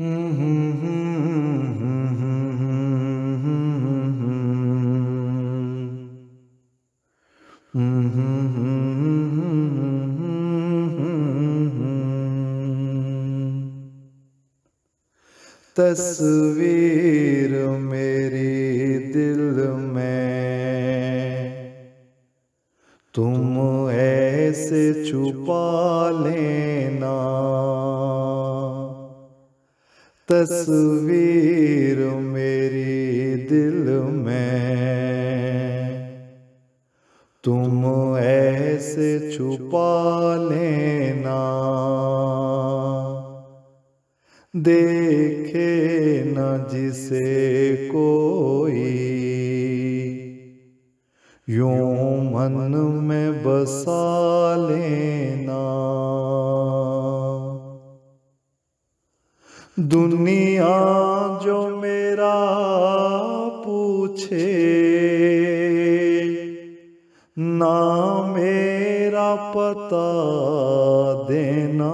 तस्वीर मेरी दिल में तुम ऐसे छुपा तस्वीर मेरी दिल में। तुम ऐसे छुपा लेना। देखे न जिसे कोई। यूँ मन में बसा लेना। दुनिया जो मेरा पूछे, ना मेरा पता देना।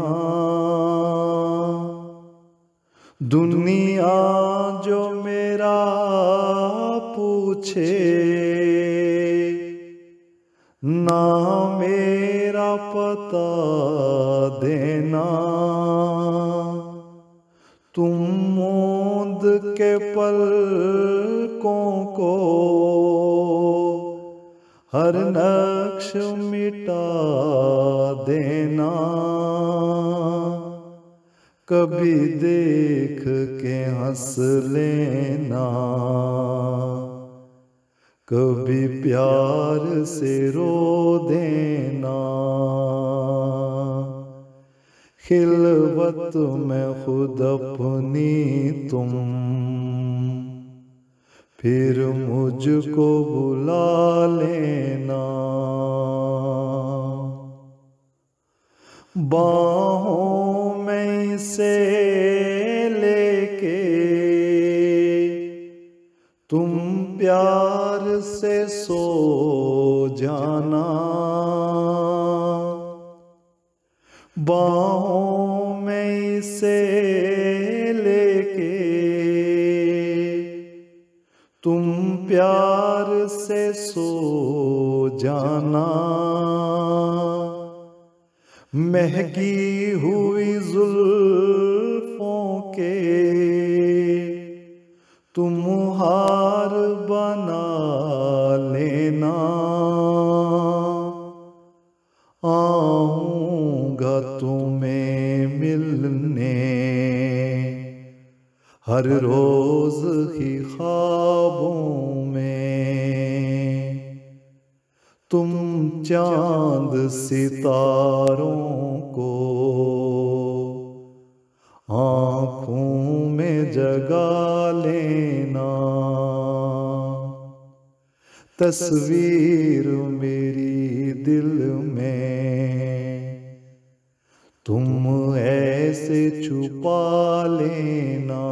दुनिया जो मेरा पूछे, ना मेरा पता देना। तुम मोद के पलकों को हर नक्श मिटा देना। कभी देख के हंस लेना। कभी प्यार से रो देना। खिलवत में खुद अपनी तुम। फिर मुझको बुला लेना। बाहों में से लेके तुम प्यार से सो जाना। बाहों लेके। तुम प्यार से सो जाना। महकी हुई जुल्फों के। तुम हार बना लेना। हर रोज ही ख्वाबों में। तुम चाँद सितारों को आँखों में जगा लेना। तस्वीर मेरी दिल में तुम ऐसे छुपा लेना।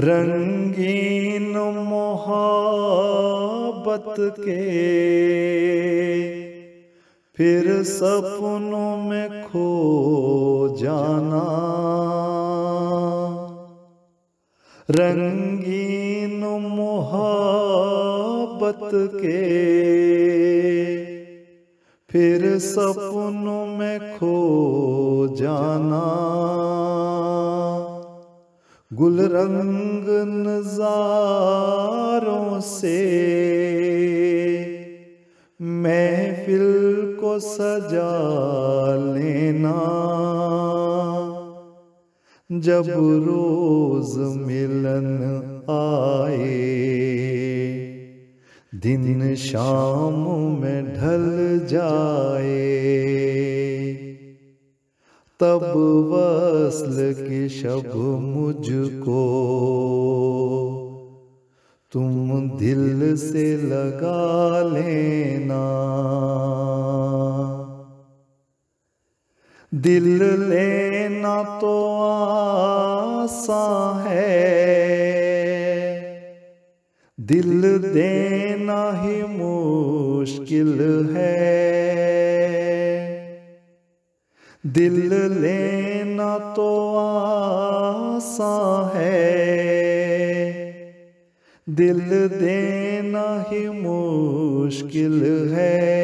रंगीन मोहब्बत के फिर सपनों में खो जाना। रंगीन मोहब्बत के फिर सपनों में खो जाना। गुल रंग नजारों से महफिल को सजा लेना। जब रोज मिलन आए दिन शाम में ढल जाए। तब वसल के शब मुझको, तुम दिल से लगा लेना। दिल लेना तो आसा है दिल देना ही मुश्किल है। दिल लेना तो आसान है। दिल देना ही मुश्किल है।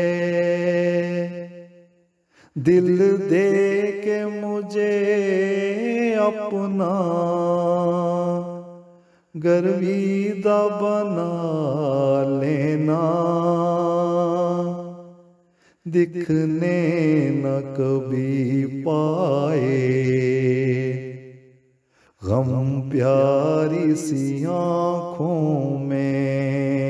दिल दे के मुझे अपना गर्वीदा बना लेना। दिखने न कभी पाए। गम प्यारी सी आँखों में।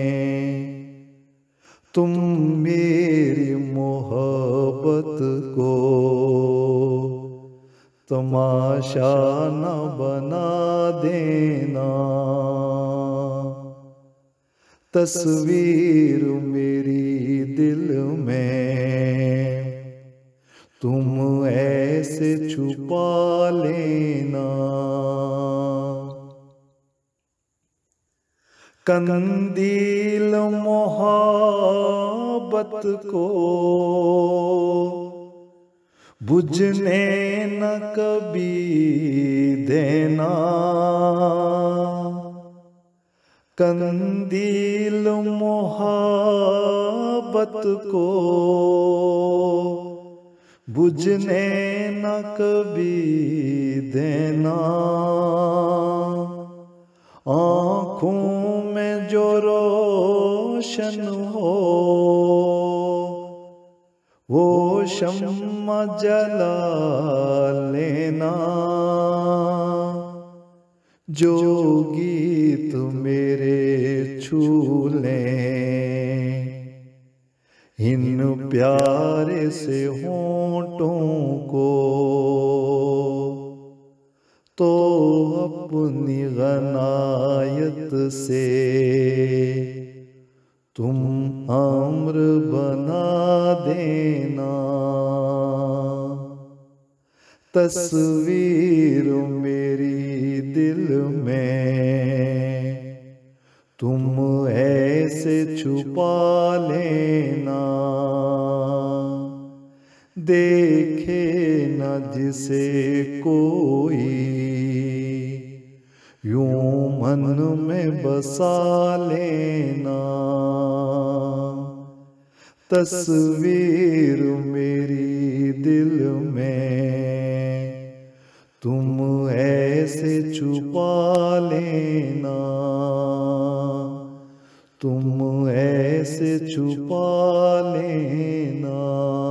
तुम मेरी मोहब्बत को तमाशा न बना देना। तस्वीर मेरी दिल में, तुम ऐसे छुपा लेना। कंदील मोहब्बत को बुझने न कभी देना। कंदील मोहब्बत को बुझने न कभी देना। आँखों में जो रोशन शम्मा जला लेना। जो गीत मेरे छू इन प्यारे से होठों को तो अपनी गनायत से। तुम अम्र बना देना। तस्वीर मेरी दिल में, तुम ऐसे छुपा लेना। देखे न जिसे कोई यूँ मन में बसा लेना। तस्वीर मेरी दिल में, तुम ऐसे छुपा लेना। तुम ऐसे छुपा लेना।